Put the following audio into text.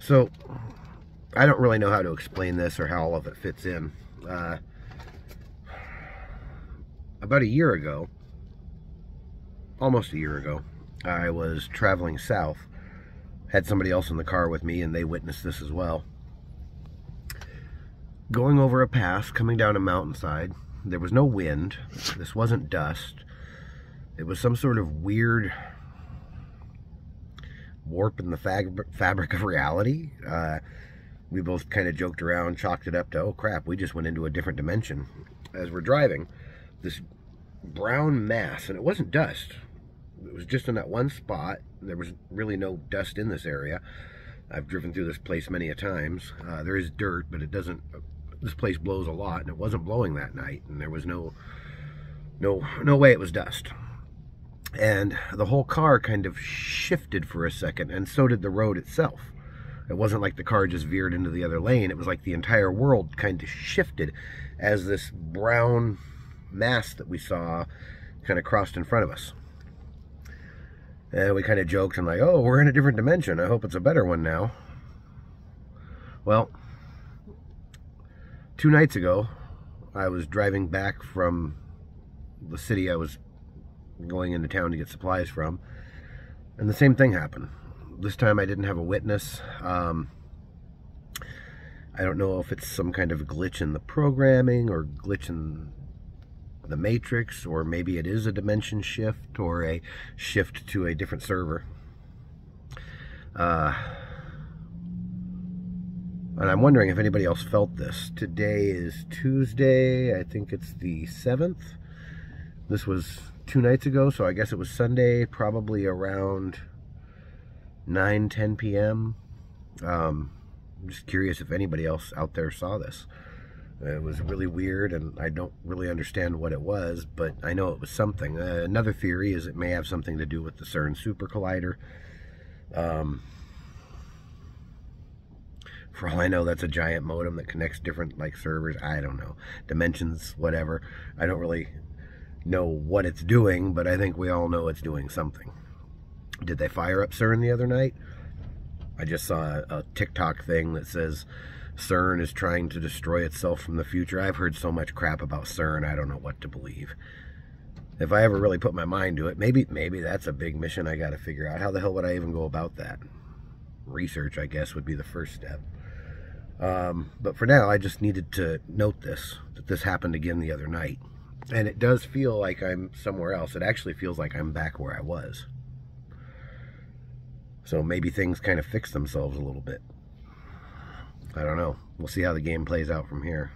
So, I don't really know how to explain this or how all of it fits in. Uh, about a year ago, almost a year ago, I was traveling south. Had somebody else in the car with me, and they witnessed this as well. Going over a pass, coming down a mountainside, there was no wind. This wasn't dust. It was some sort of weird warp in the fab fabric of reality. Uh, we both kind of joked around, chalked it up to, oh crap, we just went into a different dimension. As we're driving, this brown mass, and it wasn't dust. It was just in that one spot. There was really no dust in this area. I've driven through this place many a times. Uh, there is dirt, but it doesn't. This place blows a lot, and it wasn't blowing that night, and there was no, no, no way it was dust. And the whole car kind of shifted for a second, and so did the road itself. It wasn't like the car just veered into the other lane. It was like the entire world kind of shifted as this brown mass that we saw kind of crossed in front of us. And we kind of joked and like, oh, we're in a different dimension. I hope it's a better one now. Well, two nights ago, I was driving back from the city I was going into town to get supplies from, and the same thing happened. This time I didn't have a witness. Um, I don't know if it's some kind of glitch in the programming or glitch in the matrix, or maybe it is a dimension shift or a shift to a different server. Uh, and I'm wondering if anybody else felt this. Today is Tuesday. I think it's the 7th. This was two nights ago, so I guess it was Sunday, probably around 9, 10 p.m. Um, I'm just curious if anybody else out there saw this. It was really weird, and I don't really understand what it was, but I know it was something. Uh, another theory is it may have something to do with the CERN Super Collider. Um, for all I know, that's a giant modem that connects different like servers. I don't know dimensions, whatever. I don't really know what it's doing, but I think we all know it's doing something. Did they fire up CERN the other night? I just saw a, a TikTok thing that says CERN is trying to destroy itself from the future. I've heard so much crap about CERN, I don't know what to believe. If I ever really put my mind to it, maybe maybe that's a big mission I got to figure out. How the hell would I even go about that? Research, I guess, would be the first step. Um, but for now, I just needed to note this, that this happened again the other night. And it does feel like I'm somewhere else. It actually feels like I'm back where I was. So maybe things kind of fix themselves a little bit. I don't know. We'll see how the game plays out from here.